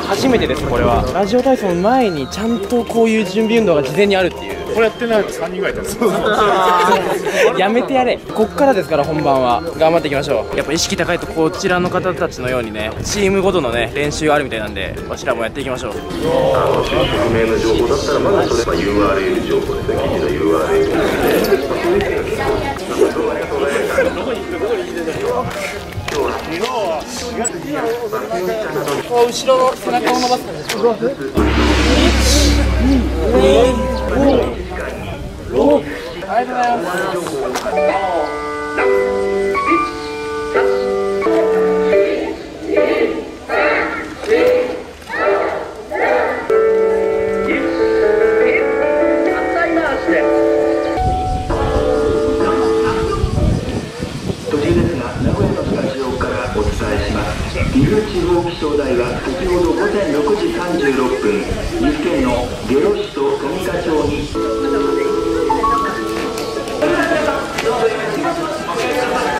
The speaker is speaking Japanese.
初めてですこれは。ラジオ体操の前にちゃんとこういう準備運動が事前にあるっていう。これやってないと3人ぐらいいたんです やめてやれ。こっからですから本番は。頑張っていきましょう。やっぱ意識高いとこちらの方たちのようにねチームごとのね練習があるみたいなんでわしらもやっていきましょう。不明の情報だったらまずそれは URL 情報ですね。記事の URL 後ろ背中を伸ばす感じでしょありがとうございます。岐阜地方気象台は先ほど午前6時36分岐阜県の下呂市と